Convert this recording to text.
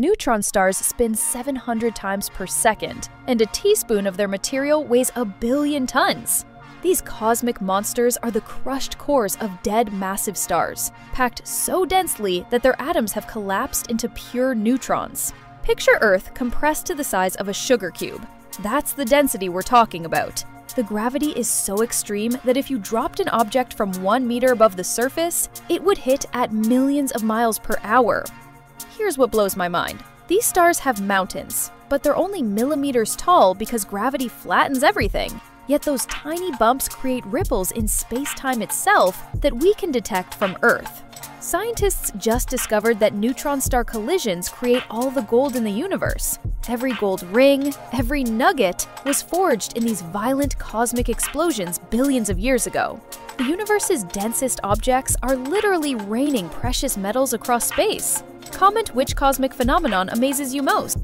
Neutron stars spin 700 times per second, and a teaspoon of their material weighs a billion tons. These cosmic monsters are the crushed cores of dead massive stars, packed so densely that their atoms have collapsed into pure neutrons. Picture Earth compressed to the size of a sugar cube. That's the density we're talking about. The gravity is so extreme that if you dropped an object from one meter above the surface, it would hit at millions of miles per hour. Here's what blows my mind. These stars have mountains, but they're only millimeters tall because gravity flattens everything. Yet those tiny bumps create ripples in space-time itself that we can detect from Earth. Scientists just discovered that neutron star collisions create all the gold in the universe. Every gold ring, every nugget was forged in these violent cosmic explosions billions of years ago. The universe's densest objects are literally raining precious metals across space. Comment which cosmic phenomenon amazes you most.